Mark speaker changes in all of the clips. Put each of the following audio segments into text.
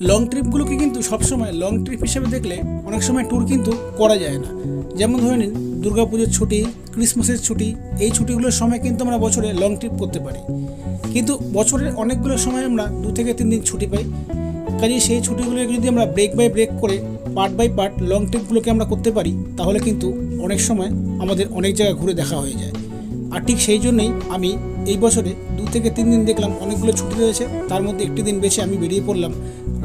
Speaker 1: Long ট্রিপগুলোকে কিন্তু সবসময় long trip হিসেবে দেখলে অনেক সময় ট্যুর কিন্তু করা যায় না। যেমন ধরে নিন, দুর্গাপুজোর ছুটি ক্রিসমাসের ছুটি, এই ছুটিগুলোর সময় কিন্তু আমরা বছরে লং ট্রিপ করতে পারি। কিন্তু বছরের অনেকগুলো সময় আমরা দু থেকে তিন দিন ছুটি পাই। কাজে সেই ছুটিগুলোকে যদি আমরা ব্রেক বাই ব্রেক করে পার্ট বাই পার্ট লং ট্রিপগুলোকে আমরা করতে পারি, তাহলে কিন্তু অনেক সময় আমাদের অনেক জায়গা ঘুরে দেখা হয়ে যায়। আর ঠিক সেই জন্যই আমি এই বছরে থেকে তিন দিন দেখলাম অনেকগুলো ছুটি রয়েছে। তার মধ্যে একটি দিন বেশি আমি বেরিয়ে পড়লাম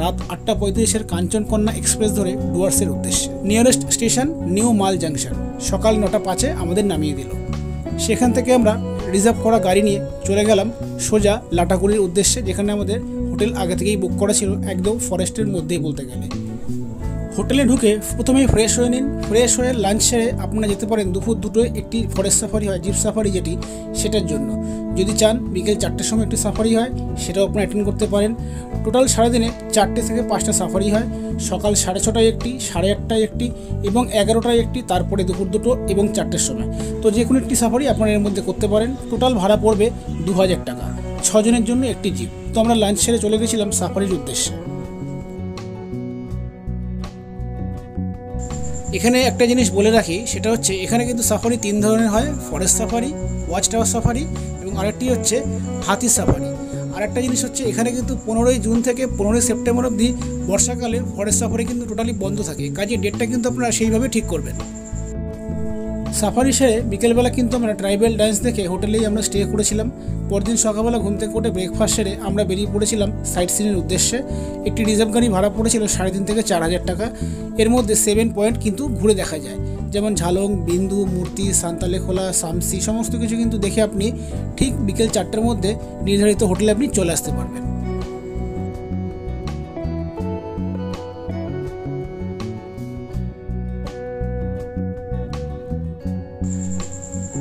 Speaker 1: রাত আটটা পঁয়ত্রিশের কাঞ্চনকন্যা এক্সপ্রেস ধরে ডুয়ার্সের উদ্দেশ্যে। Nearest station New Mal junction সকাল নটা পাঁচে আমাদের নামিয়ে দিল। সেখান থেকে আমরা রিজার্ভ করা গাড়ি নিয়ে চলে গেলাম সোজা লাটাগুড়ির উদ্দেশ্যে, যেখানে আমাদের হোটেল আগে থেকেই বুক করা ছিল, একদম ফরেস্টের মধ্যেই বলতে গেলে। হোটেলে ঢুকে প্রথমেই ফ্রেশ হয়ে নিন। ফ্রেশ হয়ে লাঞ্চ সেরে আপনারা যেতে পারেন দুপুর দুটোয় একটি ফরেস্ট সাফারি হয় জিপ সাফারি যেটি, সেটার জন্য। যদি চান, বিকেল চারটের সময় একটি সাফারি হয়, সেটাও আপনারা অ্যাটেন্ড করতে পারেন। টোটাল সারাদিনে চারটে থেকে পাঁচটা সাফারি হয়। সকাল সাড়ে ছটায় একটি, সাড়ে আটটায় একটি এবং এগারোটায় একটি, তারপরে দুপুর দুটো এবং চারটের সময়। তো যে কোনো একটি সাফারি আপনারা এর মধ্যে করতে পারেন। টোটাল ভাড়া পড়বে দু হাজার টাকা। ছজনের জন্য একটি জিপ তো আমরা লাঞ্চ সেরে চলে গেছিলাম সাফারির উদ্দেশ্যে। এখানে একটা জিনিস বলে রাখি, সেটা হচ্ছে এখানে কিন্তু সাফারি তিন ধরনের হয় forest safari watch tower safari এবং আরেকটি হচ্ছে হাতি সাফারি আর একটা জিনিস হচ্ছে এখানে কিন্তু পনেরোই জুন থেকে পনেরোই সেপ্টেম্বর অবধি বর্ষাকালে ফরেস্ট সাফারি কিন্তু টোটালি বন্ধ থাকে কাজে ডেটটা কিন্তু আপনারা সেইভাবে ঠিক করবেন। সাফারি সেরে বিকেলবেলা কিন্তু আমরা ট্রাইবেল ডান্স দেখে হোটেলেই আমরা স্টে করেছিলাম। পরদিন সকালবেলা ঘুম থেকে উঠে ব্রেকফাস্ট সেরে আমরা বেরিয়ে পড়েছিলাম সাইট সিনের উদ্দেশ্যে। একটি রিজার্ভ গাড়ি ভাড়া পড়েছিল সাড়ে তিন থেকে চার হাজার টাকা। এর মধ্যে সেভেন পয়েন্ট কিন্তু ঘুরে দেখা যায়। যেমন ঝালং, বিন্দু, মূর্তি সান্তালেখোলা সামসি, সমস্ত কিছু কিন্তু দেখে আপনি ঠিক বিকেল চারটের মধ্যে নির্ধারিত হোটেলে আপনি চলে আসতে পারবেন।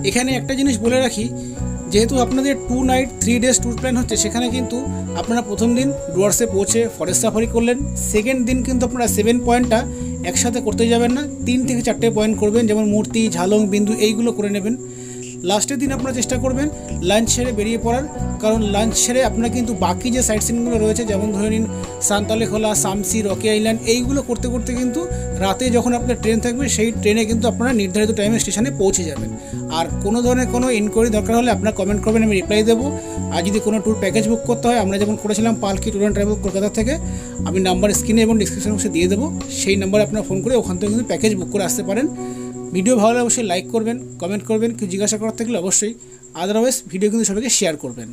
Speaker 1: এখানে একটা জিনিস বলে রাখি, যেহেতু আপনাদের two night three days tour plan হচ্ছে, সেখানে কিন্তু আপনারা প্রথম দিন ডুয়ার্সে পৌঁছে ফরেস্ট সাফারি করলেন সেকেন্ড দিন কিন্তু আপনারা সেভেন পয়েন্টটা একসাথে করতে যাবেন না, তিন থেকে চারটে পয়েন্ট করবেন, যেমন মূর্তি, ঝালং, বিন্দু, এইগুলো করে নেবেন। লাস্টের দিন আপনারা চেষ্টা করবেন লাঞ্চ সেরে বেরিয়ে পড়ার, কারণ লাঞ্চ সেরে আপনারা কিন্তু বাকি যে সাইট সিনগুলো রয়েছে, যেমন ধরে নিন সান্তালেখোলা সামসি, রকি আইল্যান্ড এইগুলো করতে করতে কিন্তু রাতে যখন আপনার ট্রেন থাকবে, সেই ট্রেনে কিন্তু আপনারা নির্ধারিত টাইমে স্টেশনে পৌঁছে যাবেন। আর কোনো ধরনের কোনো ইনকোয়ারি দরকার হলে আপনারা কমেন্ট করবেন, আমি রিপ্লাই দেবো। আর যদি কোনো ট্যুর প্যাকেজ বুক করতে হয়, আমরা যেমন করেছিলাম পালকি ট্যুর অ্যান্ড ট্রাভেল কলকাতা থেকে, আমি নাম্বার স্ক্রিনে এবং ডিসক্রিপশন বক্সে দিয়ে দেবো। সেই নাম্বারে আপনারা ফোন করে ওখান থেকে কিন্তু প্যাকেজ বুক করে আসতে পারেন। ভিডিও ভালো লাগলে অবশ্যই লাইক করবেন কমেন্ট করবেন কেউ জিজ্ঞাসা করার থাকলে অবশ্যই আদারওয়াইজ ভিডিও কিন্তু সবাইকে শেয়ার করবেন।